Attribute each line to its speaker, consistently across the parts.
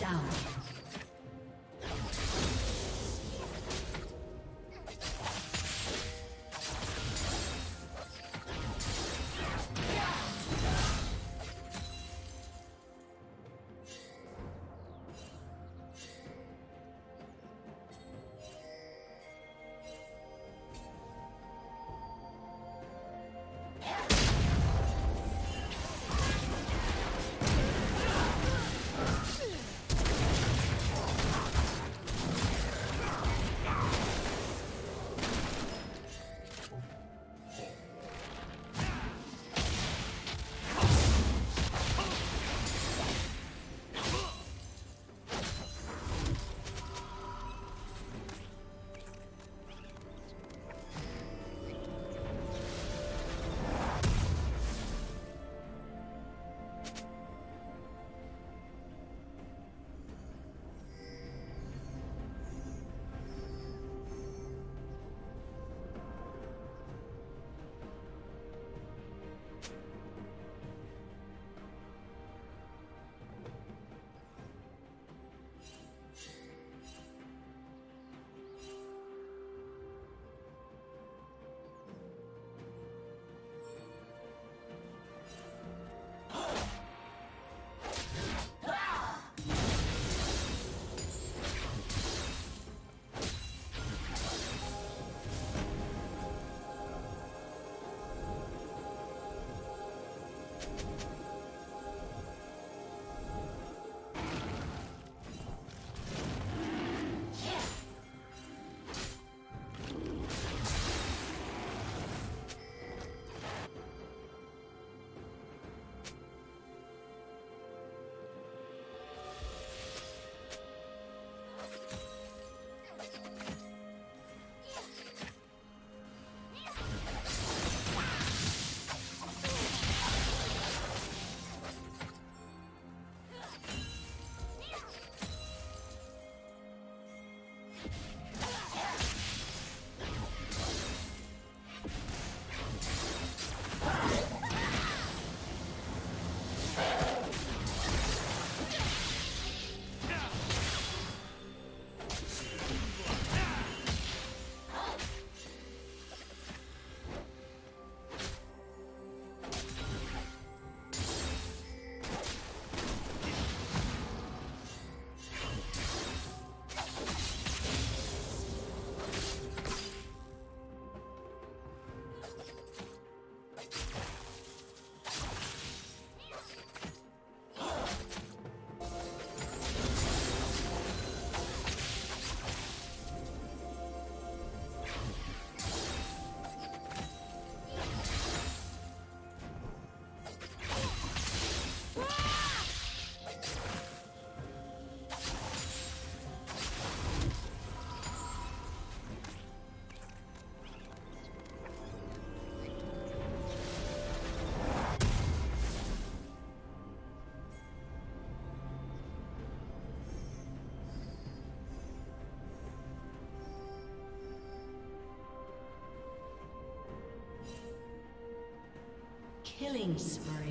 Speaker 1: Down. Killing spree.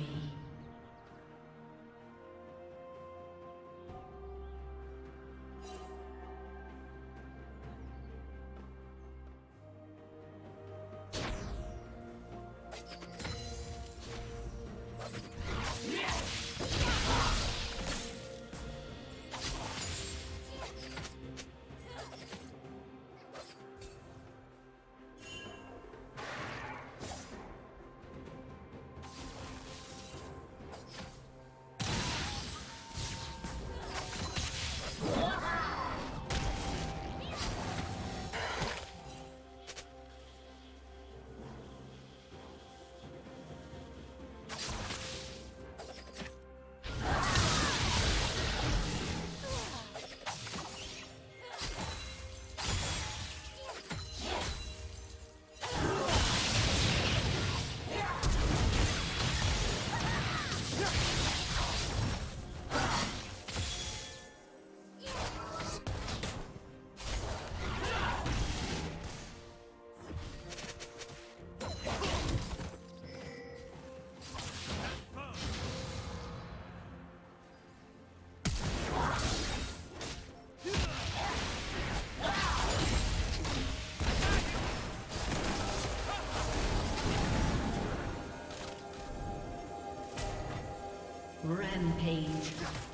Speaker 1: Rampage.